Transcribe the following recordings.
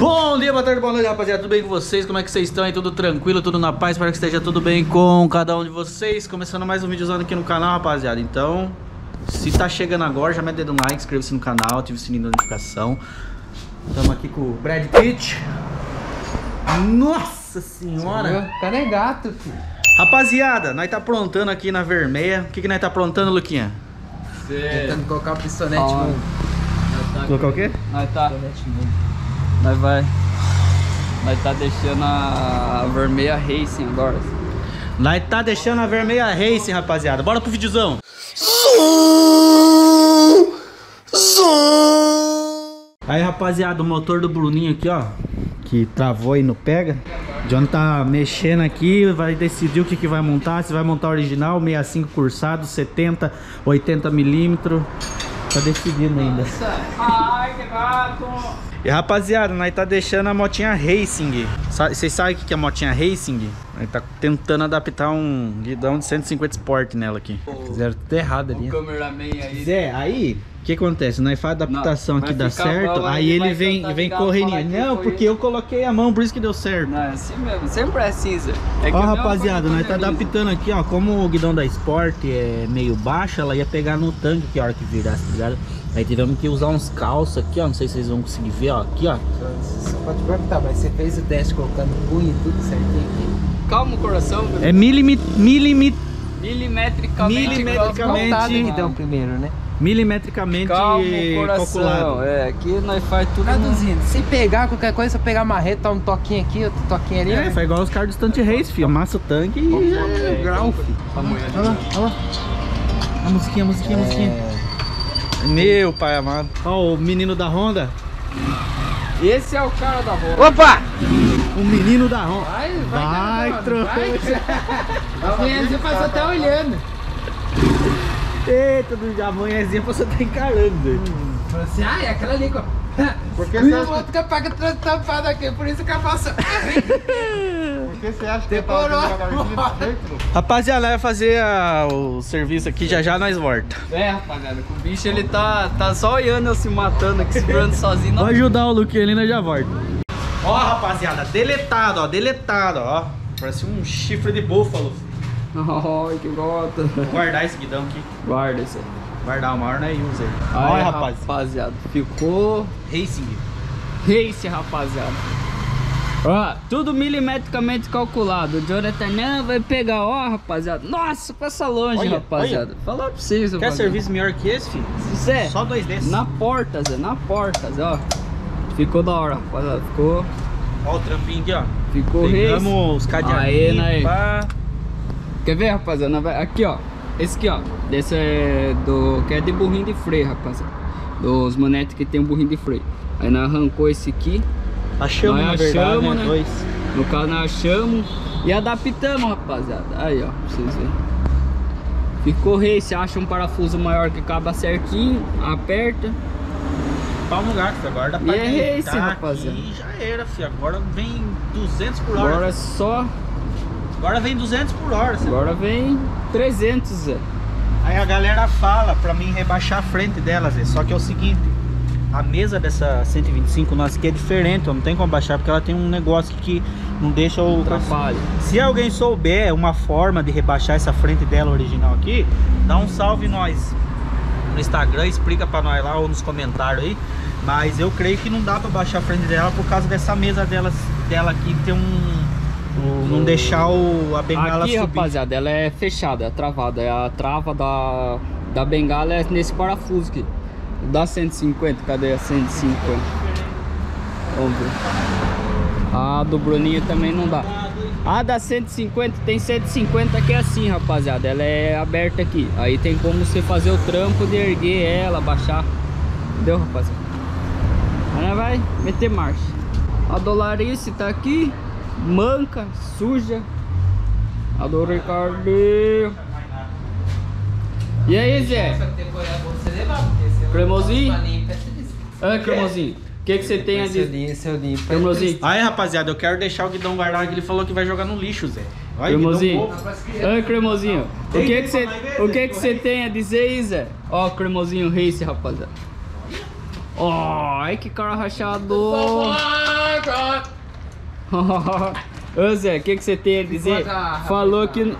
Bom dia, boa tarde, boa noite, rapaziada. Tudo bem com vocês? Como é que vocês estão aí? Tudo tranquilo, tudo na paz? Espero que esteja tudo bem com cada um de vocês. Começando mais um videozão aqui no canal, rapaziada. Então, se tá chegando agora, já mete dedo no like, inscreva-se no canal, ative o sininho de notificação. Estamos aqui com o Brad Pitt. Nossa senhora! Cara é gato, filho. Rapaziada, nós tá aprontando aqui na vermelha. O que, que nós tá aprontando, Luquinha? Tentando colocar o pistonete no Colocar o quê? Nós tá, pistonete no nós vai, nós tá deixando a vermelha Racing agora. Nós tá deixando a vermelha Racing, rapaziada. Bora pro videozão. Aí, rapaziada, o motor do Bruninho aqui, ó. Que travou e não pega. John tá mexendo aqui, vai decidir o que, que vai montar. Se vai montar original, 65 cursado, 70, 80 milímetros. Tá decidindo ainda. Ai, que gato! E rapaziada, nós tá deixando a motinha Racing. Vocês sabem o que é motinha Racing? Nós tá tentando adaptar um guidão de 150 Sport nela aqui. Fizeram tudo errado ali. O cameraman aí. Zé, aí, o que acontece? Nós faz a adaptação Não, aqui, dá certo, aí ele vem, vem correndo. Não, porque ele. eu coloquei a mão, por isso que deu certo. Não, é assim mesmo, sempre é cinza. É Ó, rapaziada, nós tá a adaptando aqui, ó. Como o guidão da Sport é meio baixo, ela ia pegar no tanque que a hora que virasse, tá ligado? Aí tivemos que usar uns calços aqui, ó. Não sei se vocês vão conseguir ver, ó. Aqui, ó. Só pode perguntar, mas você fez o teste colocando punho e tudo certinho aqui? Calma o coração, meu. É milimit, milimit, milimetricamente. Milimetricamente. Calculado. então primeiro, né? milimetricamente Calma o coração. calculado. É, aqui nós faz tudo. Traduzindo, se pegar qualquer coisa, se eu pegar marreta, tá um toquinho aqui, outro toquinho ali, É, né? faz igual os caras do Stunt Race, filho. Amassa o tanque e é grau, filho. Olha lá, olha lá. A musiquinha, a musiquinha, a musiquinha. É, Meu pai amado. Ó, o menino da Honda. Esse é o cara da roda. Opa! O menino da Honda. Vai, Vai, vai, trouxa. A mulherzinha passou até olhando. Eita, do já amanhãzinha você tá encarando. velho. Falou assim, ah, é aquela ali, ó. Porque E você o acha outro que apaga tampado aqui, por isso que eu faço. Por que você acha que eu tava? Rapaziada, vai fazer a- o serviço aqui, já já nós volta. É, rapaziada, o bicho ele tá, tá só olhando eu se matando aqui, segurando sozinho. Vou Não, ajudar o Luque ali, nós já volta. Ó, rapaziada, deletado, ó, deletado, ó. Parece um chifre de búfalo. Ai, que gota. Vou guardar esse guidão aqui. Guarda isso aí. Guardar o maior, né? User. Aí, Olha, rapaz. rapaziada, ficou Racing. race, rapaziada. Ó, tudo milimetricamente calculado. O Jonathan não vai pegar, ó, rapaziada. Nossa, passa longe, Olha, rapaziada. Falar pra vocês, Quer rapaziada. serviço melhor que esse, filho? Zé, Só dois desses. na porta, Zé, na porta, Zé, ó. Ficou da hora, rapaziada. Ficou, Ó o trampinho aqui, ó. ficou race. Pegamos os Aí, cadeadinhos, né? pá. Quer ver, rapaziada? Vai- Aqui, ó. Esse aqui, ó. Desse é do. Que é de burrinho de freio, rapaziada. Dos manetes que tem um burrinho de freio. Aí nós arrancou esse aqui. Achamos, Nós verdade, achamos, né? né? Dois. No caso, nós achamos e adaptamos, rapaziada. Aí, ó. Pra vocês verem. Ficou race. Acha um parafuso maior que acaba certinho. Aperta. Pau no gato, agora dá E pra é deitar esse, rapaziada. já era, filho. Agora vem 200 por hora. Agora, é só. Vem 200 por hora. Agora vem 300, Zé. Aí a galera fala pra mim rebaixar a frente delas, Zé. Só que é o seguinte, a mesa dessa 125 nossa aqui é diferente, ó, não tem como baixar porque ela tem um negócio que não deixa o... Atrapalha. Se alguém souber uma forma de rebaixar essa frente dela original aqui, dá um salve nós no Instagram, explica pra nós lá ou nos comentários aí. Mas eu creio que não dá pra baixar a frente dela por causa dessa mesa delas, dela aqui ter um... o- não deixar o, a bengala Aqui, subir. rapaziada, ela é fechada, é travada. É a trava da, da bengala é nesse parafuso aqui. Da 150, cadê a 150? Vamos ver. A do Bruninho também não dá. A da 150 tem 150 que é assim, rapaziada. Ela é aberta aqui. Aí tem como você fazer o trampo de erguer ela, baixar. Entendeu, rapaziada? Aí vai meter marcha. A Dolarice tá aqui. Manca, suja. A do Ricardo. E aí, Zé? Cremosinho? Ah, cremosinho. O que, que você tem a Se eu dizer? limpo, se eu limpo. Cremosinho. Aí, rapaziada, eu quero deixar o guidão guardado que ele falou que vai jogar no lixo, Zé. Olha, Cremosinho. novo. Oi, cremosinho. O que que você, o que que você tem a dizer, aí, Zé? Ó, cremosinho race, rapaziada. Ó, ai que cara rachado. Ô Zé, o que, que você tem a dizer? Falou que.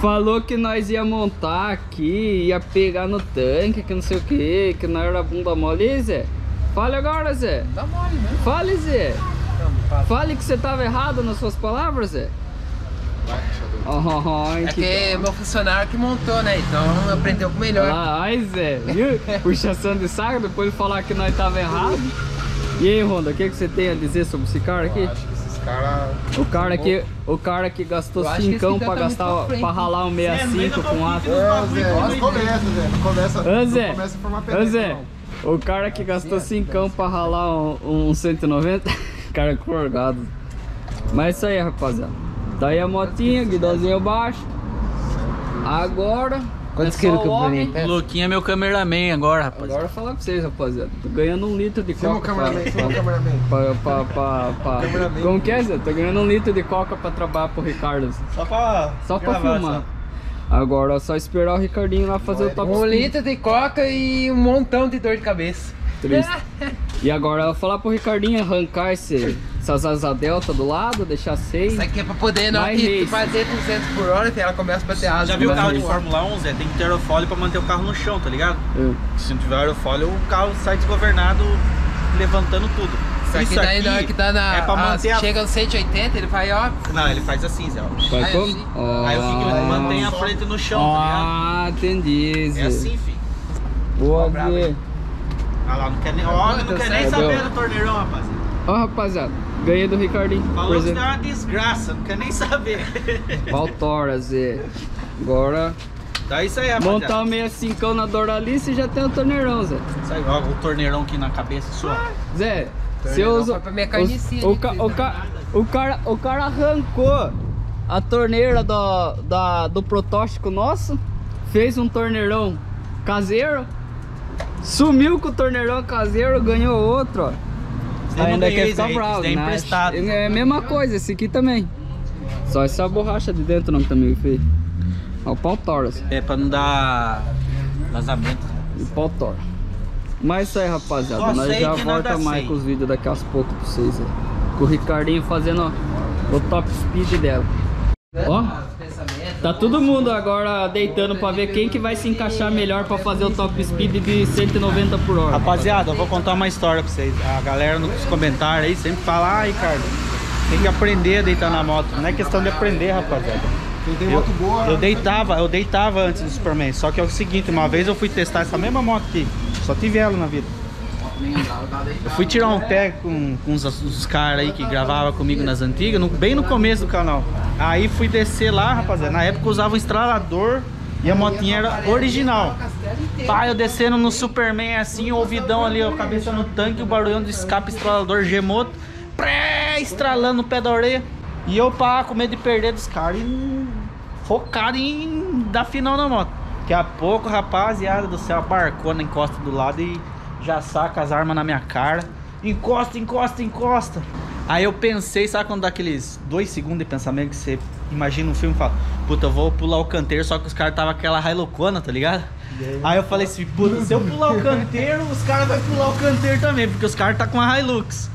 Falou que nós ia montar aqui, ia pegar no tanque, que não sei o que, que não era bunda mole, E, Zé. Fale agora, Zé. Dá mole mesmo. Fale, Zé. Fale que você tava errado nas suas palavras, Zé. Oh, É que é meu funcionário que montou, né? Então aprendeu com o melhor. Ah, ai, Zé, viu? Puxação de saco, depois de falar que nós tava errado. E aí, Ronda, o que, que você tem a dizer sobre esse cara aqui? Acho que esses caras. O cara que, o cara que gastou Eu acho que esse cincão cara pra tá gastar, pra ralar um É, no meio 65 da com dos É, doido, começa, Zé. Não começa. Ô não Zé, começa a formar ô pedra. Zé, o cara que gastou cincão pra ralar um, um 190, cara corgado. Mas é isso aí, rapaziada. Daí a motinha, guidãozinho baixo. Agora. Quantos é só quilos que o. Bruninho O pesa? Luquinha é meu cameraman agora, rapaz. Agora eu vou falar pra vocês, rapaziada. Tô ganhando um litro de Chama o coca. cameraman, pra- chama o cameraman. pra, pra, pra, pra- Cameraman. Como que é, Zé? Tô ganhando um litro de coca pra trabalhar pro Ricardo. Só pra, Só pra gravar, filmar. Agora é só esperar o Ricardinho lá fazer o top Um speed. litro de coca e um montão de dor de cabeça. Triste. E agora ela falar pro Ricardinho arrancar esse, essas asas delta do lado, deixar seis. Isso aqui é pra poder, Mais que race. fazer 200 por hora, filho, ela começa a bater asa. Já viu o carro de isso. Fórmula 1, Zé? Tem que ter aerofólio pra manter o carro no chão, tá ligado? Eu- Se não tiver aerofólio, o carro sai desgovernado, levantando tudo. Só que daí na hora que tá na. é pra ah, manter a... Chega no 180, ele vai, ó. Não, ele faz assim, Zé. Vai Aí como? assim. Aí o que que Ah. mantém a frente no chão, tá Ah, entendi. ligado? Zé. É assim, filho. Boa, Zé. Olha lá, não quer nem, ó, não quer nem certo. saber do torneirão, rapaz. Ó, rapaziada, ganhei do Ricardinho. Falou Por que isso é exemplo, uma desgraça, não quer nem saber. Valtora, Zé. Agora, Dá isso aí, rapaziada. montar o 65 na Doralice e já tem o torneirão, Zé. Isso aí, ó, o torneirão aqui na cabeça sua. Zé, você usa. pra minha carnicinha o, ca- o, ca- o cara, o cara arrancou a torneira do, da, do protótipo nosso, fez um torneirão caseiro, sumiu com o torneirão caseiro, ganhou outro, ó. Não Ainda quer ficar Zé, bravo, é né? emprestado. É a mesma coisa, esse aqui também. Só essa borracha de dentro não também, filho. Ó, o pau tora, assim. É pra não dar vazamento. E pau. Mas isso aí, rapaziada. Só Nós já volta mais sei. com os vídeos daqui a pouco pra vocês aí. Com o Ricardinho fazendo ó, o top speed dela. Ó, tá todo mundo agora deitando pra ver quem que vai se encaixar melhor pra fazer o top speed de 190 por hora. Rapaziada, eu vou contar uma história pra vocês. A galera nos comentários aí sempre fala, ah, Ricardo, tem que aprender a deitar na moto. Não é questão de aprender, rapaziada. Eu, eu deitava, eu deitava antes do Superman. Só que é o seguinte, uma vez eu fui testar essa mesma moto aqui. Só tive ela na vida. Eu fui tirar um pé com, com os, os caras aí que gravavam comigo nas antigas, no- bem no começo do canal. Aí fui descer lá, rapaziada. Na época eu usava um estralador e a motinha era original. Pá, eu descendo no Superman assim, o ouvidão ali, ó, cabeça no tanque, o barulhão do escape estralador G-Moto, pré, estralando no pé da orelha. E eu pá, com medo de perder dos caras e focado em dar final na moto. Daqui a pouco, rapaziada do céu, barcou na encosta do lado e já saca as armas na minha cara. Encosta, encosta, encosta. Aí eu pensei, sabe quando dá aqueles dois segundos de pensamento que você imagina um filme e fala, puta, eu vou pular o canteiro, só que os caras tava aquela railocona, tá ligado? Aí eu falei assim, puta, se eu pular o canteiro, os caras vão pular o canteiro também, porque os caras tá com a Hilux.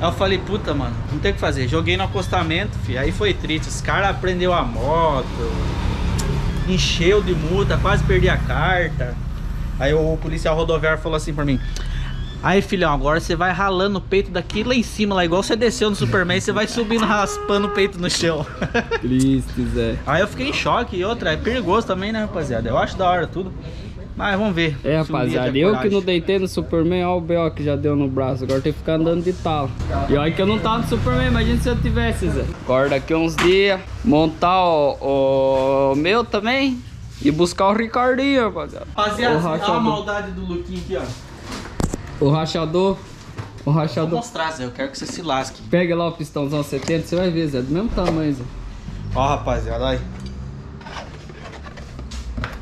Aí eu falei, puta, mano, não tem o que fazer. Joguei no acostamento, fi. Aí foi triste. Os caras prendeu a moto, encheu de multa, quase perdi a carta. Aí o policial rodoviário falou assim pra mim: Aí, filhão, agora você vai ralando o peito daqui lá em cima, lá igual você desceu no Superman, você vai subindo raspando o peito no chão. Triste, Zé. Aí eu fiquei em choque e outra, é perigoso também, né, rapaziada? Eu acho da hora tudo. Mas vamos ver. É, rapaziada, eu que não deitei no Superman, olha o B.O. que já deu no braço. Agora tem que ficar andando de talo. E olha que eu não tava no Superman, imagina se eu tivesse, Zé. Acorda aqui uns dias, montar o, o meu também e buscar o Ricardinho, rapaziada. Rapaziada, o olha a rachador. maldade do Luquinho aqui, ó. O rachador. O Vou rachador. mostrar, Zé. Eu quero que você se lasque. Pega lá o pistãozão 70, você vai ver, Zé. Do mesmo tamanho, Zé. Ó, rapaziada, olha aí.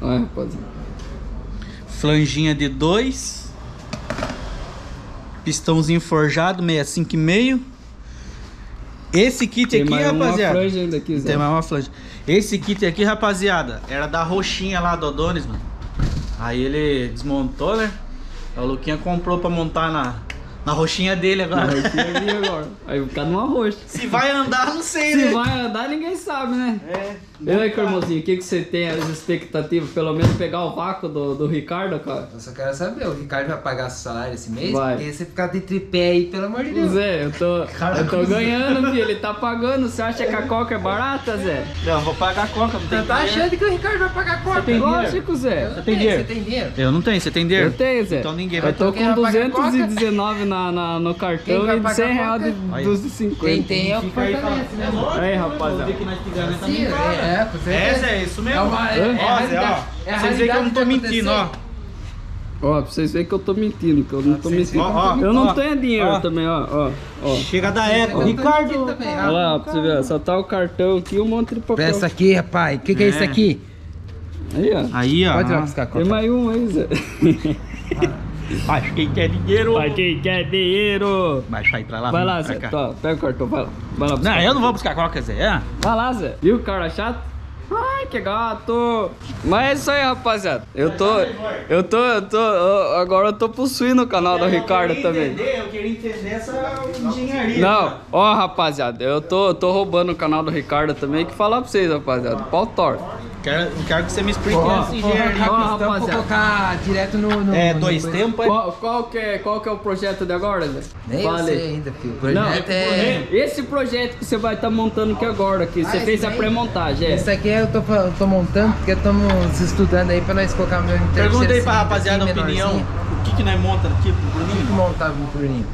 Olha, rapaziada. Flanginha de 2. Pistãozinho forjado, 65,5. Esse kit Tem aqui, mais uma rapaziada. franja ainda aqui, Zé. Tem mais uma flange. Esse kit aqui, rapaziada, era da roxinha lá do Adonis, mano. Aí ele desmontou, né? O Luquinha comprou pra montar na, Na roxinha dele Na agora. roxinha ali agora. Aí fica numa roxa. Se vai andar, não sei, Se né? vai andar, ninguém sabe, né? É. E aí, irmãozinho, o que, que você tem as expectativas? Pelo menos pegar o vácuo do, do Ricardo, cara? Eu só quero saber, o Ricardo vai pagar seu salário esse mês? Vai. Porque você ficar de tripé aí, pelo amor de Deus. Zé, eu tô, eu tô ganhando, filho. Ele tá pagando. Você acha que a coca é barata, Zé? Não, vou pagar a não tem Você tá dinheiro. achando que o Ricardo vai pagar conta? tem dinheiro? Lógico, Zé. Eu não tem tenho, dinheiro? Você tem dinheiro? Eu não tenho, você tem dinheiro? Eu tenho, Zé. Então ninguém vai Eu tô Quem com vai pagar 219 na, na, no Quem cartão vai e pagar 100 reais de, Aí. dos Quem 50. tem é o que fortalece, né? Aí, rapaziada. É, é, com certeza. É, Zé, é isso mesmo. É uma- é- é a Zé, ó. é a Vocês veem que eu não tô mentindo, ó. Ó, pra vocês verem que eu tô mentindo, que eu não tô mentindo. Ó, ó, eu não ó, tenho dinheiro ó. também, ó, ó, ó. Chega da época. Tô Ricardo. também. Olha lá, pra você ver, só tá o cartão aqui e um monte de papel. Presta aqui, rapaz. O que, que é isso É. aqui? Aí, ó. Aí, ó. Pode ir lá buscar a Tem mais um aí, Zé. Mas quem quer dinheiro. Pra quem quer dinheiro. Vai sair pra lá. Vai lá, Zé. Tá, pega o cartão, vai lá. Vai lá buscar. Não, eu não vou buscar coca, Zé. É. Vai lá, Zé. Viu, cara chato? Ai, que gato. Mas é isso aí, rapaziada. Eu tô. Eu tô. Eu tô. eu- agora eu tô possuindo o canal do Ricardo também. Eu queria entender essa engenharia. Não, ó, rapaziada, eu tô, eu tô roubando o canal do Ricardo também. Que falar pra vocês, rapaziada. Pau torto. Quero, quero que você me explique Ó, essa ó, engenharia. Vou rapaziada. colocar direto no... no É, no- dois no- tempos, é? Qual, qual, que é, qual que é o projeto de agora, Zé? Nem eu aí. sei ainda, filho. O Não, projeto é... esse projeto que você vai estar montando aqui agora, aqui, você Ah, fez a pré-montagem, é? Isso aqui eu tô, eu tô montando porque estamos estudando aí pra nós colocar meu Pergunta aí pra interseção rapaziada a opinião. menorzinho. O que, que nós monta aqui pro O que que Bruninho? montar pro Bruninho?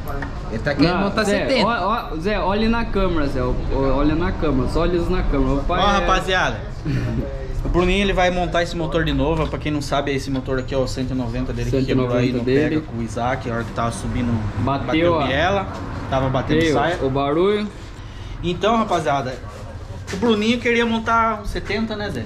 Ele tá querendo Não, montar Zé, 70. ó- ó, Zé, olhe na câmera, Zé. Olha na câmera, os olhos na câmera. Ó, é- rapaziada. O Bruninho ele vai montar esse motor de novo. Pra quem não sabe, esse motor aqui é o 190 dele que quebrou aí 190 no dele. pega com o Isaac, a hora que tava subindo. Bateu a- biela, tava batendo saia. o barulho. Então, rapaziada, o Bruninho queria montar um 70, né, Zé?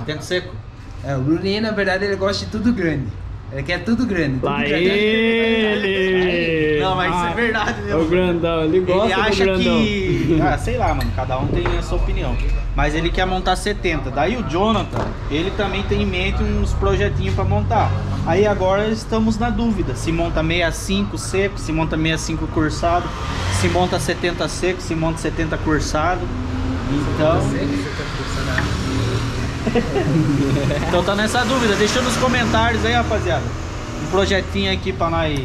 70 seco. É, o Bruninho, na verdade, ele gosta de tudo grande. Ele quer tudo grande. Tudo Lá grande. ele! Não, mas isso Ah, é verdade O mesmo. grandão, ele gosta Ele acha do grandão. que. Ah, sei lá, mano. Cada um tem a sua opinião. Mas ele quer montar 70. Daí o Jonathan, ele também tem em mente uns projetinhos pra montar. Aí agora estamos na dúvida. Se monta 65 seco, se monta 65 cursado, se monta 70 seco, se monta 70 cursado. Então, Você, você tá funcionando. então tá nessa dúvida. Deixa nos comentários aí, rapaziada. Um projetinho aqui pra nós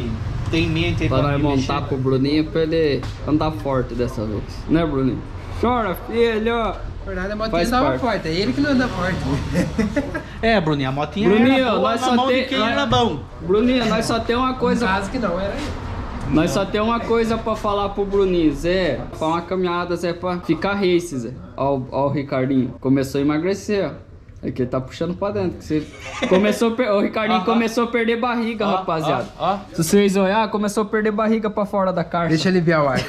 ter em mente aí Pra nós nós montar mexer. pro Bruninho pra ele andar forte dessa vez. Né, Bruninho? Chora, filho! Na verdade, a motinha Faz andava parte. forte. É ele que não anda forte. É, Bruninho, a motinha Bruninho, era boa nós na só mão tem- de quem nós- era bom. Bruninho, nós só tem uma coisa. caso que não, era ele. Nós só tem uma coisa pra falar pro Bruninho, Zé. Pra uma caminhada, Zé, pra ficar race, Zé. Ó, ó o Ricardinho. Começou a emagrecer, ó. É que ele tá puxando pra dentro. que Você começou per- O Ricardinho começou a perder barriga, rapaziada. ó. Se vocês olhar, começou a perder barriga pra fora da caixa. Deixa eu aliviar o ar.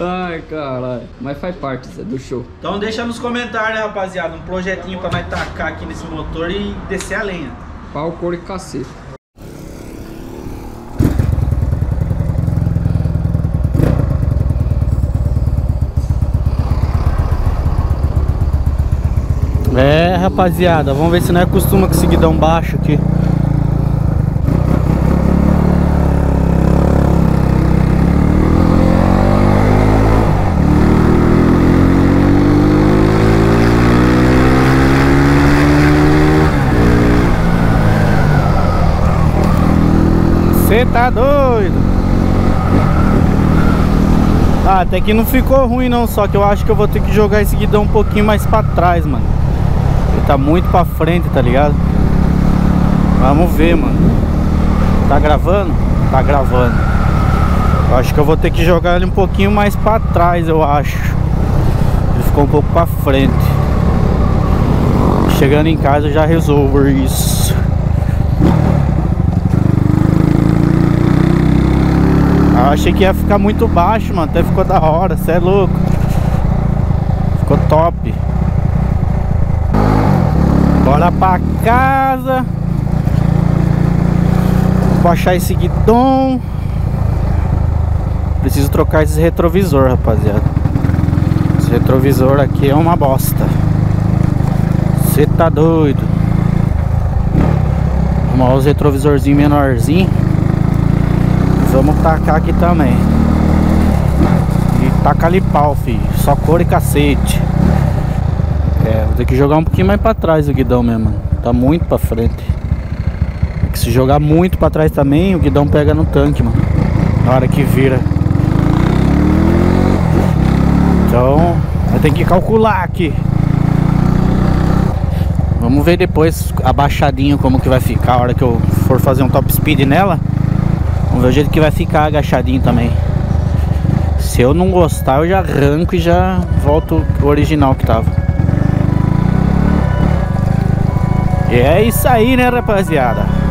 Ai, caralho. Mas faz parte, Zé, do show. Então deixa nos comentários, rapaziada, um projetinho pra nós tacar aqui nesse motor e descer a lenha. Pau, couro e cacete. É, rapaziada, vamos ver se não é costuma com seguidão baixo aqui. Você tá doido? Ah, até que não ficou ruim não, só que eu acho que eu vou ter que jogar esse guidão um pouquinho mais pra trás, mano. Ele tá muito pra frente, tá ligado? Vamos ver, mano. Tá gravando? Tá gravando. Eu acho que eu vou ter que jogar ele um pouquinho mais pra trás, eu acho. Ele ficou um pouco pra frente. Chegando em casa eu já resolvo isso. Eu achei que ia ficar muito baixo, mano. Até ficou da hora, cê é louco. Ficou top. Bora pra casa. Achar esse guidão. Preciso trocar esse retrovisor, rapaziada. Esse retrovisor aqui é uma bosta. Você tá doido. Vamos os retrovisorzinho menorzinho. vamos tacar aqui também. E taca ali pau, filho. Só cor e cacete. É, vou ter que jogar um pouquinho mais pra trás o guidão mesmo. Tá muito pra frente. Se jogar muito pra trás também, o guidão pega no tanque, mano. Na hora que vira. Então, vai ter que calcular aqui. Vamos ver depois abaixadinho como que vai ficar a hora que eu for fazer um top speed nela. Vamos ver o jeito que vai ficar agachadinho também. Se eu não gostar, eu já arranco e já volto original que tava. E é isso aí, né, rapaziada?